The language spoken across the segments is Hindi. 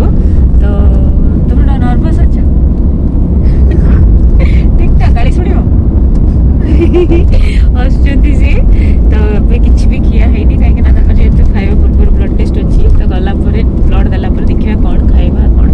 পারিব তো তুমি নর্ভস অছ ঠিকঠাক গাড়ি শুনিব আসুଛନ୍ତି ସେ ତ ଏବେ କିଛି ବି ଖିଆ ହେଇନି କାହିଁକି ନା ତାଙ୍କର ଯେହେତୁ ଖାଇବା ପୂର୍ବରୁ ବ୍ଲଡ଼ ଟେଷ୍ଟ ଅଛି ତ ଗଲା ପରେ ବ୍ଲଡ଼ ଦେଲା ପରେ ଦେଖିବା କ'ଣ ଖାଇବା କ'ଣ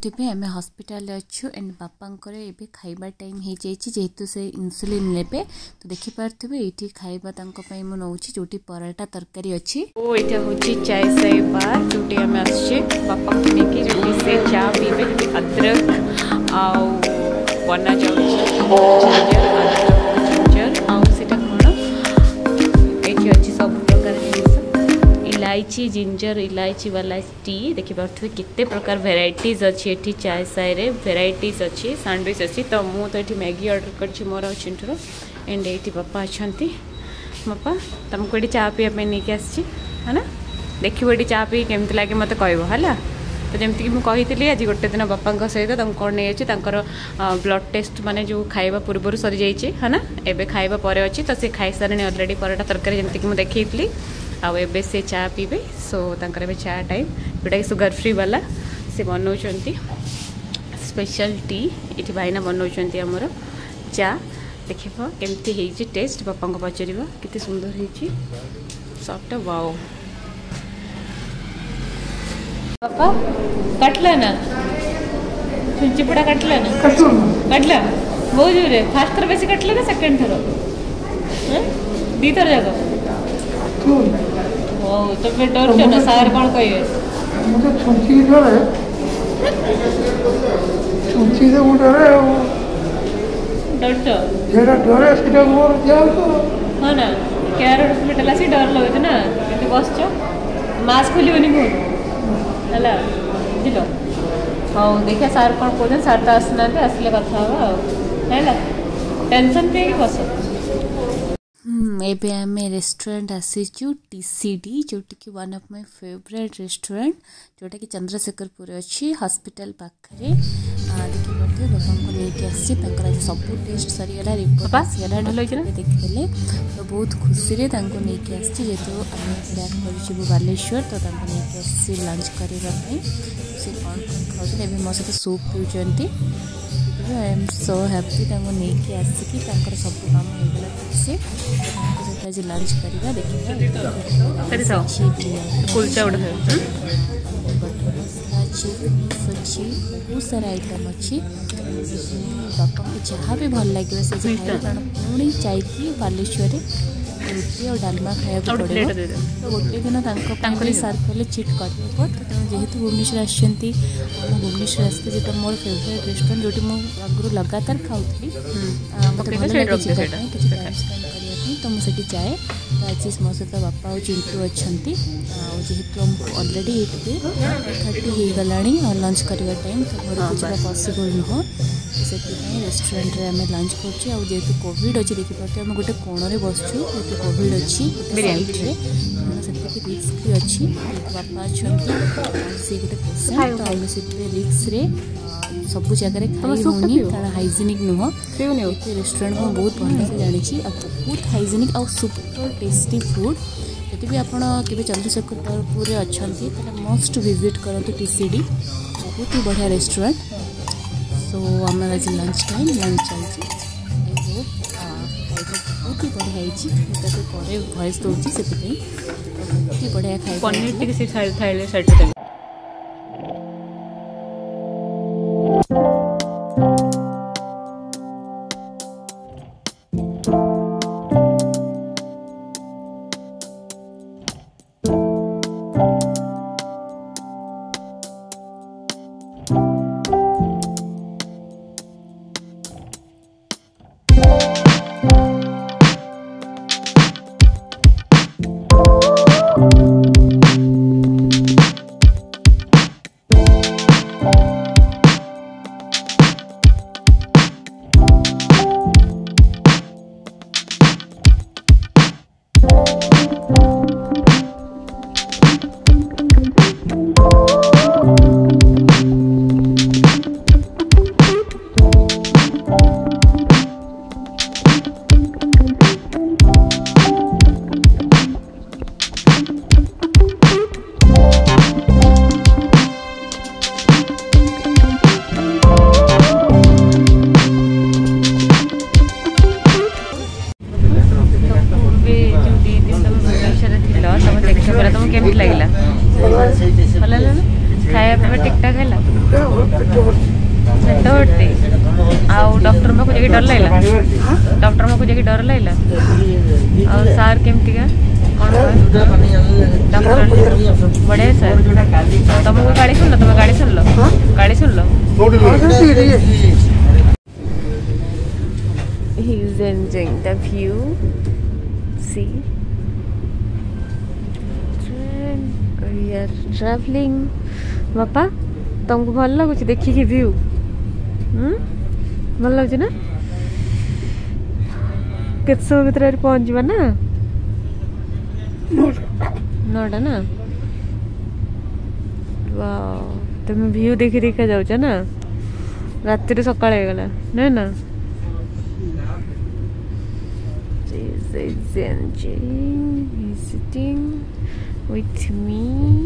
ଯେଉଁଥିପାଇଁ ଆମେ ହସ୍ପିଟାଲରେ ଅଛୁ ଆଣ୍ଡ ବାପାଙ୍କର ଏବେ ଖାଇବା ଟାଇମ୍ ହେଇଯାଇଛି ଯେହେତୁ ସେ ଇନସୁଲିନ୍ ନେବେ ତ ଦେଖିପାରୁଥିବେ ଏଇଠି ଖାଇବା ତାଙ୍କ ପାଇଁ ମୁଁ ନେଉଛି ଯେଉଁଠି ପରଟା ତରକାରୀ ଅଛି ଓ ଏଇଟା ହେଉଛି ଚାଏ ସାଇ ବାର୍ ଯେଉଁଠି ଆମେ ଆସୁଛେ ବାପାଙ୍କୁ ନେଇକି ଯେଉଁଠି ସେ ଚା ପିଇବେ ଯେଉଁଠି ଅଦ୍ରକ ଆଉ ବନା ଯାଉଛି जिंजर इलायची वाला टी देखी पार्थे के प्रकार भेरटीज अच्छे ये चाय सारे भेराइटज अच्छे सांडविच अच्छी तो मुझे मैगी अर्डर करोर चिंटर एंड ये बापा अच्छा बापा तुमको ये चा पीवाई नहीं कि आसी आना देखिए चा पी के लगे मत कह तो जमीक मुझे आज गोटे दिन बापा सहित तुम कौन नहीं ब्लड टेस्ट मानते जो खावा पूर्व सरी जाइए है ना एवं खाइबा पर अच्छी तो सी खाई सारे अलरेडी परटा तरकारी जमीक मुझे देखी आउ चा पीबे सो तर चा टाइम जोटा कि सुगर फ्री वाला से बनाऊँ स्पेशल टी ये भाईना बनाऊँ आमर चा देख के टेस्ट बापा को पचार कितने सुंदर होफ्ट वाओ ना छुंची पुड़ा कटला बहुत जोर फास्ट थर बेस कटला ना सेकंड थर दी थर जगह स्कूल ओ तो फिर डर के नसार कौन कहिए मुझे छुंची ही डर है छुंची से डर है वो डर तो जेड़ा डर है सीधा मोर जाओ तो हां ना क्या रे उसमें टला सी डर लगे ना तो बस छो मास्क खोली होनी को हला दिलो हां देखे सार कौन को जन सार ता आसना पे असली कथा हो हैला टेंशन पे ही बसो ଏବେ ଆମେ ରେଷ୍ଟୁରାଣ୍ଟ ଆସିଛୁ ଟି ସି ଡି ଯେଉଁଟାକି one of my favourite restaurant ଯେଉଁଟାକି ଚନ୍ଦ୍ରଶେଖରପୁରରେ ଅଛି ହସ୍ପିଟାଲ ପାଖରେ ଦେଖିପାରୁଥିବେ ବାପାଙ୍କୁ ନେଇକି ଆସିଛି ତାଙ୍କର ଆଜି ସବୁ ଟେଷ୍ଟ ସରିଗଲା ରିପୋର୍ଟ ଆସିଗଲା ଦେଖିଦେଲେ ତ ବହୁତ ଖୁସିରେ ତାଙ୍କୁ ନେଇକି ଆସିଛି ଯେହେତୁ ଆମେ ବ୍ୟାକ୍ କରିଯିବୁ ବାଲେଶ୍ୱର ତ ତାଙ୍କୁ ନେଇକି ଆସିଛି ଲଞ୍ଚ କରିବା ପାଇଁ ସେ କ'ଣ କ'ଣ ଖାଉଛନ୍ତି ଏବେ ମୋ ସହିତ ସୁପ୍ ପିଉଛନ୍ତି आई एम सो हापी नहीं आसिक सब तो कम से तो आज लंच कर तो हम्म। बहुत सारा आइटम अच्छी बापा को जहाँ भी भल लगे से पुणी जाइए बालेश्वर ରୁଟି ଆଉ ଡାଲମା ଖାଇବାକୁ ପଡ଼ିବ ତ ଗୋଟେ ଦିନ ତାଙ୍କ ପାଇଁ ସାର୍ଭ କଲେ ଚିଟ୍ କରିହେବ ତ ତେଣୁ ଯେହେତୁ ଭୁବନେଶ୍ୱର ଆସିଛନ୍ତି ଆମ ଭୁବନେଶ୍ୱର ଆସିଛି ଯେଉଁଟା ମୋର ଫେଭରାଇଟ୍ ରେଷ୍ଟୁରାଣ୍ଟ ଯେଉଁଠି ମୁଁ ଆଗରୁ ଲଗାତାର ଖାଉଥିଲି ମୋତେ ଭଲ ଲାଗେ ଯିବା ପାଇଁ କିଛି ଟାଇମ୍ ସ୍ପେଣ୍ଡ କରିବା ପାଇଁ ତ ମୁଁ ସେଠି ଯାଏ ଆଜି ମୋ ସହିତ ବାପା ଆଉ ଚିଣ୍ଟୁ ଅଛନ୍ତି ଆଉ ଯେହେତୁ ଆମକୁ ଅଲରେଡ଼ି ଏଇଠି ଥର୍ଟି ହେଇଗଲାଣି ଆଉ ଲଞ୍ଚ କରିବା ଟାଇମ୍ ତ ଘରକୁ ଯିବା ପସିବଲ୍ ନୁହଁ ସେଥିପାଇଁ ରେଷ୍ଟୁରାଣ୍ଟରେ ଆମେ ଲଞ୍ଚ କରୁଛୁ ଆଉ ଯେହେତୁ କୋଭିଡ଼ ଅଛି ଦେଖିପାରୁଛୁ ଆମେ ଗୋଟେ କୋଣରେ ବସୁଛୁ ଯେହେତୁ କୋଭିଡ଼ ଅଛି ସାଇଡ଼୍ରେ ସେଥିପାଇଁ ରିସ୍କ ବି ଅଛି ବାପା ଅଛନ୍ତି ସେ ଗୋଟେ ପେସେଣ୍ଟ ତ ଆମେ ସେଥିପାଇଁ ରିକ୍ସରେ ସବୁ ଜାଗାରେ ଖାଇ ହେଉନି କାରଣ ହାଇଜେନିକ୍ ନୁହଁ ଏତେ ରେଷ୍ଟୁରାଣ୍ଟ ମୁଁ ବହୁତ ଭଲସେ ଜାଣିଛି ଆଉ ବହୁତ ହାଇଜେନିକ୍ ଆଉ ସୁପର ଟେଷ୍ଟି ଫୁଡ଼୍ ଯଦି ବି ଆପଣ କେବେ ଚନ୍ଦ୍ରଶେଖରପୁରରେ ଅଛନ୍ତି ତାହେଲେ ମଷ୍ଟ ଭିଜିଟ୍ କରନ୍ତୁ ଟି ସି ଡି ବହୁତ ହି ବଢ଼ିଆ ରେଷ୍ଟୁରାଣ୍ଟ सो आम आज लंच टाइम लंच चलती बढ़िया पर भैस दौर से बढ़िया खाए पनीर टी खाइले सैटरडे Thank you. କୋଭିଡ଼ ଲାଗିଲା ଭଲ ହେଲା ନା ଖାଇବା ପିଇବା ଠିକ୍ଠାକ୍ ହେଲା ପେଟ ଭର୍ତ୍ତି ଆଉ ଡକ୍ଟର ପାଖକୁ ଯାଇକି ଡର ଲାଗିଲା ଡକ୍ଟର ପାଖକୁ ଯାଇକି ଡର ଲାଗିଲା ଆଉ ସାର୍ କେମିତିକା କ'ଣ ଡକ୍ଟର ବଢ଼ିଆ ସାର୍ ତମକୁ ଗାଳି ଶୁଣିଲ ତମେ ଗାଳି ଶୁଣିଲ ଗାଳି ଶୁଣିଲ He's enjoying the view. See? Are travelling बापा तुमको भल लगुच देखिकी व्यू भल लगुच ना के समय भितर पहुँचवा ना नौटा ना तुम्हें व्यू देखी देखा जाऊ ना रात सकाल हो ना it's is sitting with me.